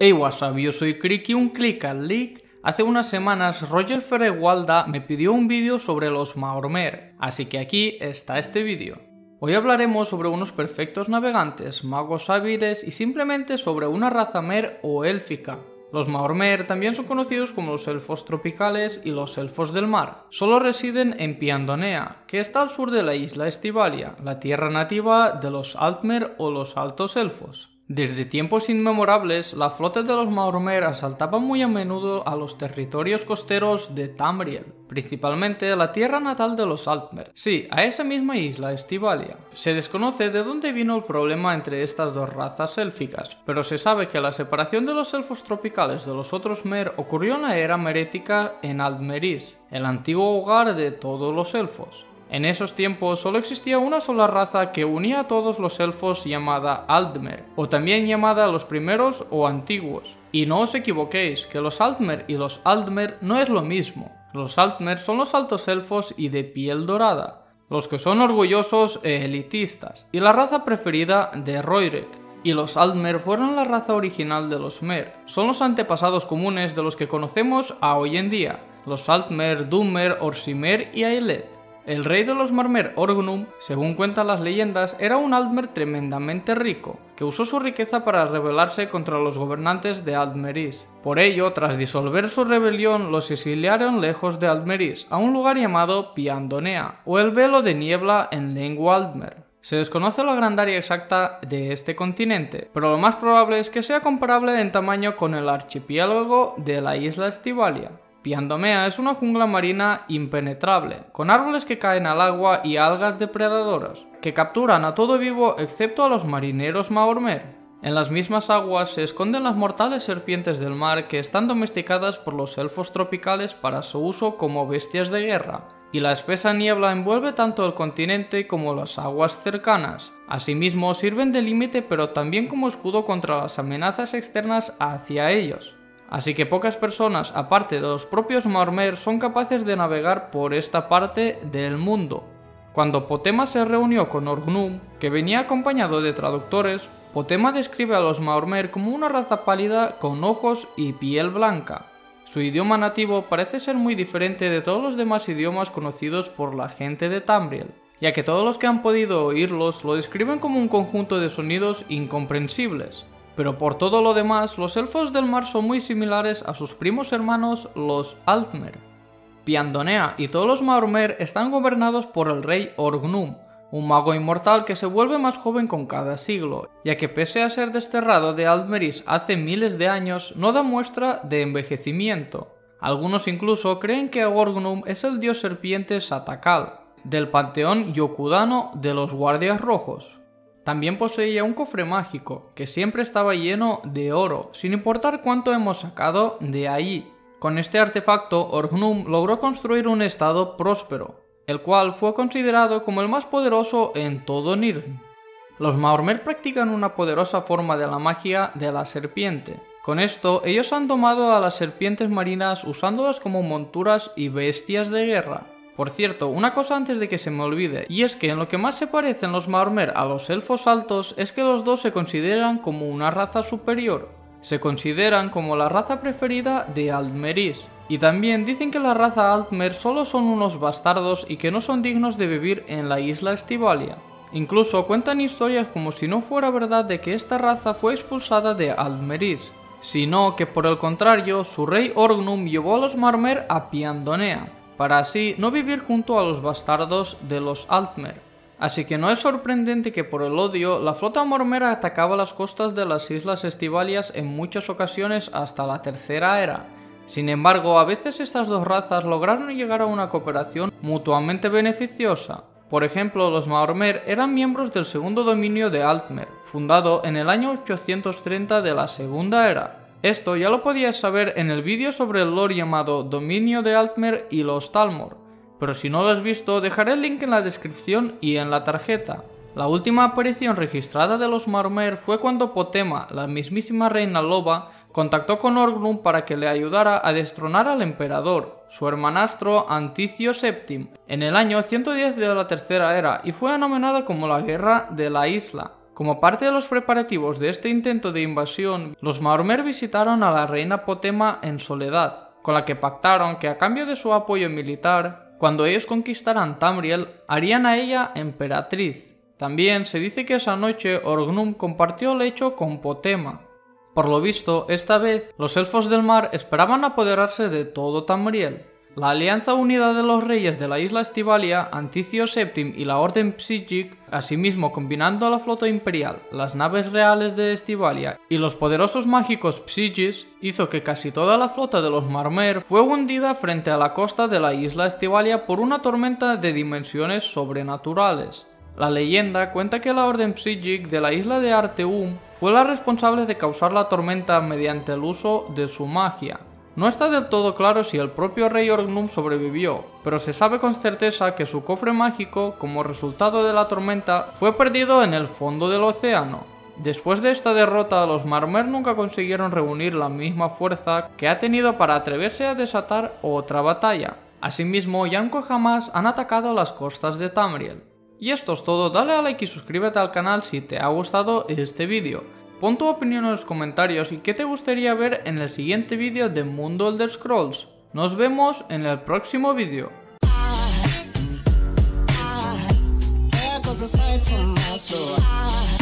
Hey WhatsApp, yo soy Kriki, un click al leak. Hace unas semanas Roger Feregualda me pidió un vídeo sobre los Maormer, así que aquí está este vídeo. Hoy hablaremos sobre unos perfectos navegantes, magos hábiles y simplemente sobre una raza mer o élfica. Los Maormer también son conocidos como los elfos tropicales y los elfos del mar. Solo residen en Piandonea, que está al sur de la isla Estivalia, la tierra nativa de los Altmer o los Altos Elfos. Desde tiempos inmemorables, la flota de los Maormer asaltaba muy a menudo a los territorios costeros de Tamriel, principalmente la tierra natal de los Altmer. Sí, a esa misma isla, Estivalia. Se desconoce de dónde vino el problema entre estas dos razas élficas, pero se sabe que la separación de los elfos tropicales de los otros Mer ocurrió en la era merética en Altmeris, el antiguo hogar de todos los elfos. En esos tiempos solo existía una sola raza que unía a todos los elfos llamada Altmer, o también llamada los primeros o antiguos. Y no os equivoquéis, que los Altmer y los Altmer no es lo mismo. Los Altmer son los altos elfos y de piel dorada, los que son orgullosos e elitistas, y la raza preferida de Roirek. Y los Altmer fueron la raza original de los Mer, son los antepasados comunes de los que conocemos a hoy en día, los Altmer, Dummer, Orsimer y Aelet. El rey de los Marmer, Orgnum, según cuentan las leyendas, era un Altmer tremendamente rico, que usó su riqueza para rebelarse contra los gobernantes de Altmeris. Por ello, tras disolver su rebelión, los exiliaron lejos de Altmeris, a un lugar llamado Piandonea, o el velo de niebla en lengua Altmer. Se desconoce la grandaria exacta de este continente, pero lo más probable es que sea comparable en tamaño con el archipiélago de la isla Estivalia. Piandomea es una jungla marina impenetrable, con árboles que caen al agua y algas depredadoras, que capturan a todo vivo excepto a los marineros Maormer. En las mismas aguas se esconden las mortales serpientes del mar que están domesticadas por los elfos tropicales para su uso como bestias de guerra, y la espesa niebla envuelve tanto el continente como las aguas cercanas. Asimismo, sirven de límite pero también como escudo contra las amenazas externas hacia ellos. Así que pocas personas, aparte de los propios Maormer, son capaces de navegar por esta parte del mundo. Cuando Potema se reunió con Orgnum, que venía acompañado de traductores, Potema describe a los Maormer como una raza pálida con ojos y piel blanca. Su idioma nativo parece ser muy diferente de todos los demás idiomas conocidos por la gente de Tamriel, ya que todos los que han podido oírlos lo describen como un conjunto de sonidos incomprensibles. Pero por todo lo demás, los elfos del mar son muy similares a sus primos hermanos los Altmer. Piandonea y todos los Maormer están gobernados por el rey Orgnum, un mago inmortal que se vuelve más joven con cada siglo, ya que pese a ser desterrado de Altmeris hace miles de años, no da muestra de envejecimiento. Algunos incluso creen que Orgnum es el dios serpiente Satakal, del panteón Yokudano de los Guardias Rojos. También poseía un cofre mágico, que siempre estaba lleno de oro, sin importar cuánto hemos sacado de ahí. Con este artefacto, Orgnum logró construir un estado próspero, el cual fue considerado como el más poderoso en todo Nirn. Los Maormer practican una poderosa forma de la magia de la serpiente. Con esto, ellos han domado a las serpientes marinas usándolas como monturas y bestias de guerra. Por cierto, una cosa antes de que se me olvide, y es que en lo que más se parecen los Maormer a los elfos altos es que los dos se consideran como una raza superior. Se consideran como la raza preferida de Altmeris. Y también dicen que la raza Altmer solo son unos bastardos y que no son dignos de vivir en la isla Estivalia. Incluso cuentan historias como si no fuera verdad de que esta raza fue expulsada de Altmeris, sino que por el contrario su rey Orgnum llevó a los Maormer a Piandonea, para así no vivir junto a los bastardos de los Altmer. Así que no es sorprendente que por el odio la flota mormera atacaba las costas de las islas estivalias en muchas ocasiones hasta la tercera era. Sin embargo, a veces estas dos razas lograron llegar a una cooperación mutuamente beneficiosa. Por ejemplo, los Maormer eran miembros del segundo dominio de Altmer, fundado en el año 830 de la segunda era, esto ya lo podías saber en el vídeo sobre el lore llamado Dominio de Altmer y los Talmor, pero si no lo has visto dejaré el link en la descripción y en la tarjeta. La última aparición registrada de los Marmer fue cuando Potema, la mismísima reina loba, contactó con Orgnum para que le ayudara a destronar al emperador, su hermanastro Anticio VII, en el año 110 de la Tercera Era y fue anomenada como la Guerra de la Isla. Como parte de los preparativos de este intento de invasión, los Maormer visitaron a la reina Potema en soledad, con la que pactaron que a cambio de su apoyo militar, cuando ellos conquistaran Tamriel, harían a ella emperatriz. También se dice que esa noche Orgnum compartió lecho con Potema. Por lo visto, esta vez los elfos del mar esperaban apoderarse de todo Tamriel. La Alianza Unida de los Reyes de la Isla Estivalia, Anticio VII y la Orden Psijic, asimismo combinando la flota imperial, las naves reales de Estivalia y los poderosos mágicos Psigis, hizo que casi toda la flota de los Marmer fue hundida frente a la costa de la Isla Estivalia por una tormenta de dimensiones sobrenaturales. La leyenda cuenta que la Orden Psijic de la isla de Arteum fue la responsable de causar la tormenta mediante el uso de su magia, no está del todo claro si el propio rey Orgnum sobrevivió, pero se sabe con certeza que su cofre mágico, como resultado de la tormenta, fue perdido en el fondo del océano. Después de esta derrota, los Marmer nunca consiguieron reunir la misma fuerza que ha tenido para atreverse a desatar otra batalla. Asimismo, Yanko jamás han atacado las costas de Tamriel. Y esto es todo, dale a like y suscríbete al canal si te ha gustado este vídeo. Pon tu opinión en los comentarios y qué te gustaría ver en el siguiente vídeo de Mundo Elder Scrolls. Nos vemos en el próximo vídeo. Ah, ah,